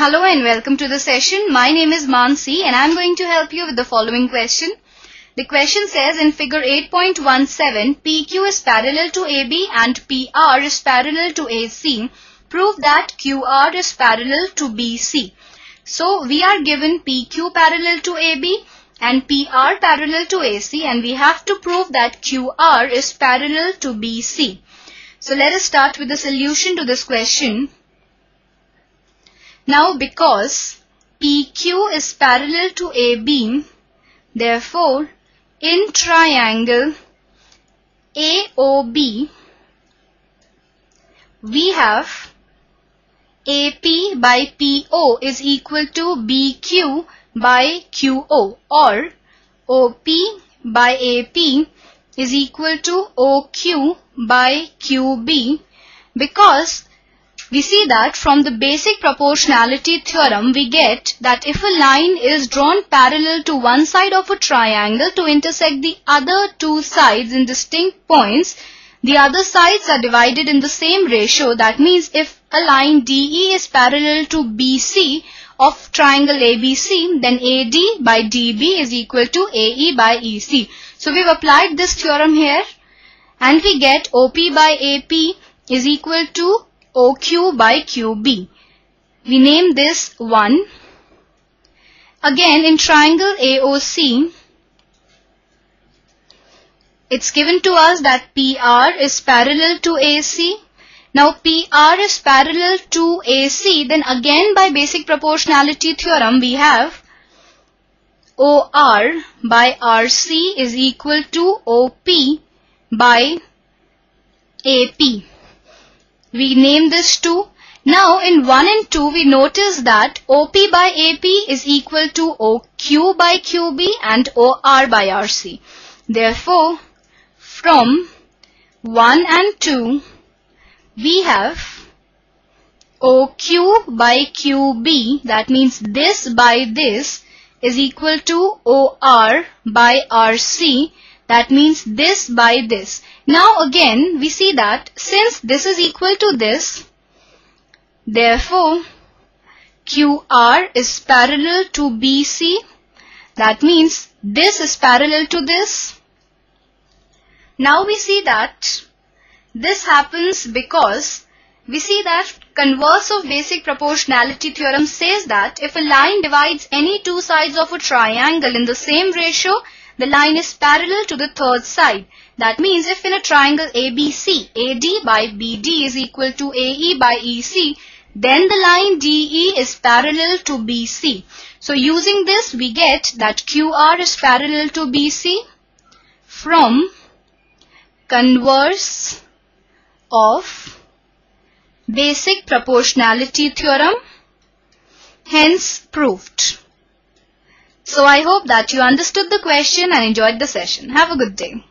Hello and welcome to the session. My name is Mansi and I'm going to help you with the following question. The question says in figure 8.17, PQ is parallel to AB and PR is parallel to AC. Prove that QR is parallel to BC. So we are given PQ parallel to AB and PR parallel to AC and we have to prove that QR is parallel to BC. So let us start with the solution to this question. Now because PQ is parallel to AB, therefore in triangle AOB, we have AP by PO is equal to BQ by QO or OP by AP is equal to OQ by QB because we see that from the basic proportionality theorem we get that if a line is drawn parallel to one side of a triangle to intersect the other two sides in distinct points, the other sides are divided in the same ratio. That means if a line DE is parallel to BC of triangle ABC, then AD by DB is equal to AE by EC. So we've applied this theorem here and we get OP by AP is equal to OQ by QB. We name this 1. Again in triangle AOC, it's given to us that PR is parallel to AC. Now PR is parallel to AC, then again by basic proportionality theorem we have OR by RC is equal to OP by AP. We name this 2. Now in 1 and 2 we notice that OP by AP is equal to OQ by QB and OR by RC. Therefore from 1 and 2 we have OQ by QB that means this by this is equal to OR by RC that means this by this. Now again we see that since this is equal to this, therefore QR is parallel to BC. That means this is parallel to this. Now we see that this happens because we see that converse of basic proportionality theorem says that if a line divides any two sides of a triangle in the same ratio, the line is parallel to the third side. That means if in a triangle ABC, AD by BD is equal to AE by EC, then the line DE is parallel to BC. So using this we get that QR is parallel to BC from converse of basic proportionality theorem hence proved. So I hope that you understood the question and enjoyed the session. Have a good day.